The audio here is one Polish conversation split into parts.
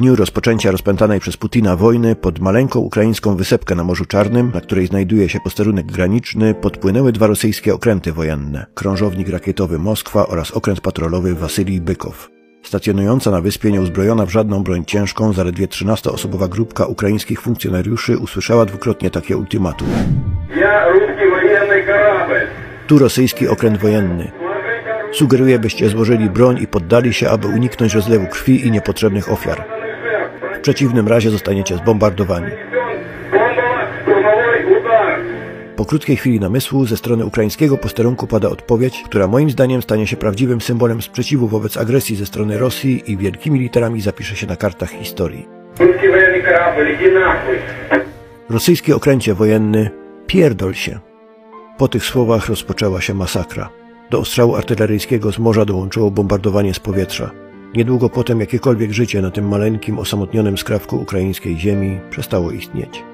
dniu rozpoczęcia rozpętanej przez Putina wojny pod maleńką ukraińską wysepkę na Morzu Czarnym, na której znajduje się posterunek graniczny, podpłynęły dwa rosyjskie okręty wojenne krążownik rakietowy Moskwa oraz okręt patrolowy Wasylij Bykow. Stacjonująca na wyspie nieuzbrojona w żadną broń ciężką, zaledwie 13-osobowa grupka ukraińskich funkcjonariuszy usłyszała dwukrotnie takie ultimatum. Ja, ruski wojenny karabel. Tu rosyjski okręt wojenny. Sugeruję, byście złożyli broń i poddali się, aby uniknąć rozlewu krwi i niepotrzebnych ofiar przeciwnym razie zostaniecie zbombardowani. Po krótkiej chwili namysłu ze strony ukraińskiego posterunku pada odpowiedź, która moim zdaniem stanie się prawdziwym symbolem sprzeciwu wobec agresji ze strony Rosji i wielkimi literami zapisze się na kartach historii. Rosyjski okręcie wojenny pierdol się. Po tych słowach rozpoczęła się masakra. Do ostrzału artyleryjskiego z morza dołączyło bombardowanie z powietrza. Niedługo potem jakiekolwiek życie na tym maleńkim, osamotnionym skrawku ukraińskiej ziemi przestało istnieć.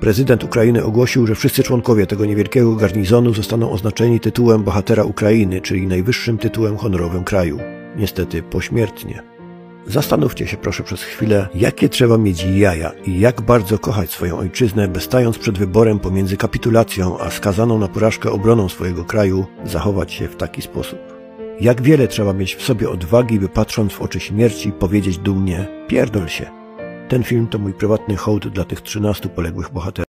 Prezydent Ukrainy ogłosił, że wszyscy członkowie tego niewielkiego garnizonu zostaną oznaczeni tytułem bohatera Ukrainy, czyli najwyższym tytułem honorowym kraju. Niestety pośmiertnie. Zastanówcie się proszę przez chwilę, jakie trzeba mieć jaja i jak bardzo kochać swoją ojczyznę, by stając przed wyborem pomiędzy kapitulacją a skazaną na porażkę obroną swojego kraju, zachować się w taki sposób. Jak wiele trzeba mieć w sobie odwagi, by patrząc w oczy śmierci powiedzieć dumnie pierdol się. Ten film to mój prywatny hołd dla tych 13 poległych bohaterów.